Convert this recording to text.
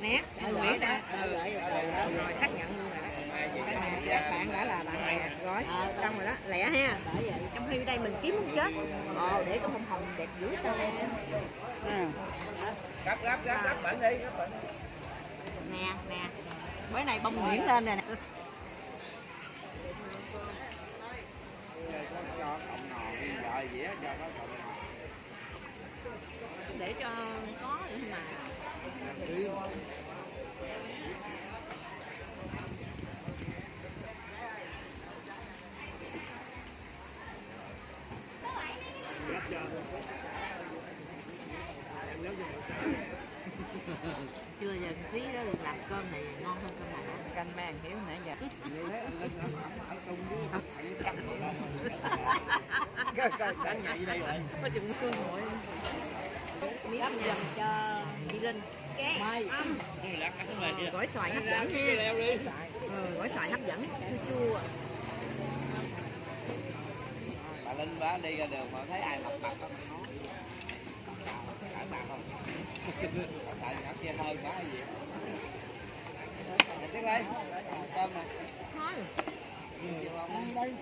nét. Đã Nguyễn gửi đã đã ừ, rồi, ừ, xác nhận luôn rồi này bạn đã là bạn bè gói xong rồi đó lẹ ha. Trong khi đây mình kiếm không chết. Ồ để cái bông hồng đẹp dữ cho em. Gấp gấp gấp gấp bệnh đi gấp bệnh nè nè. Mới này bông nguyễn lên rồi nè. Cho cộng ngò đi rồi dĩa cho nó cộng ngò để cho có nữa mà chưa giờ phí đó làm cơm này ngon hơn cơm này canh mang hiếu nãy giờ đánh nhảy đây rồi có chừng xương nguội miếng dành cho chị linh mai gỏi xoài hấp dẫn ha leo đi ừ, gỏi xoài hấp dẫn chua bà linh bà đi ra đường mà thấy ai mập mập không nói cãi bà không kia hơi quá hay gì Nè, tiếp đây cơm nè thôi. Ăn đây